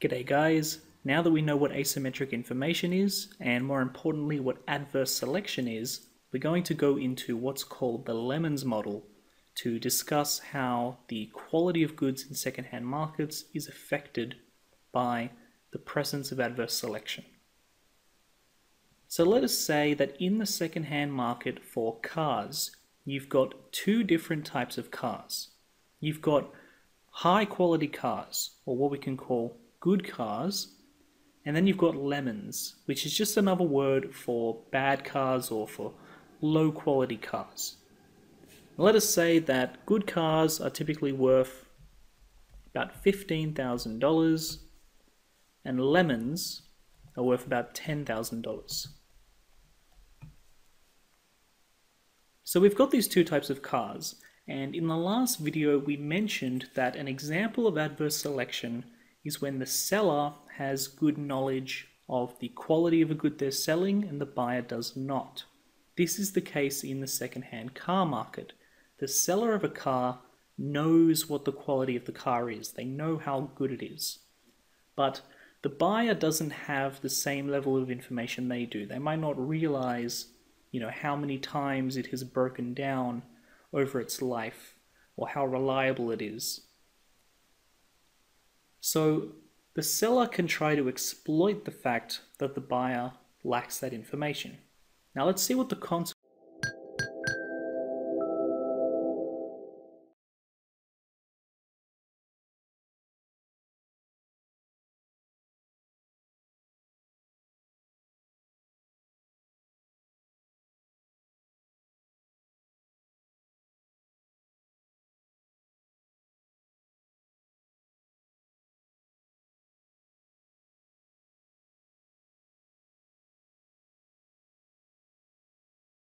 G'day guys, now that we know what asymmetric information is, and more importantly what adverse selection is, we're going to go into what's called the Lemons model to discuss how the quality of goods in secondhand markets is affected by the presence of adverse selection. So let us say that in the secondhand market for cars, you've got two different types of cars. You've got high quality cars, or what we can call good cars, and then you've got lemons, which is just another word for bad cars or for low quality cars. Let us say that good cars are typically worth about $15,000 and lemons are worth about $10,000. So we've got these two types of cars and in the last video we mentioned that an example of adverse selection is when the seller has good knowledge of the quality of a good they're selling and the buyer does not. This is the case in the second-hand car market. The seller of a car knows what the quality of the car is. They know how good it is. But the buyer doesn't have the same level of information they do. They might not realize, you know, how many times it has broken down over its life or how reliable it is. So the seller can try to exploit the fact that the buyer lacks that information. Now let's see what the consequences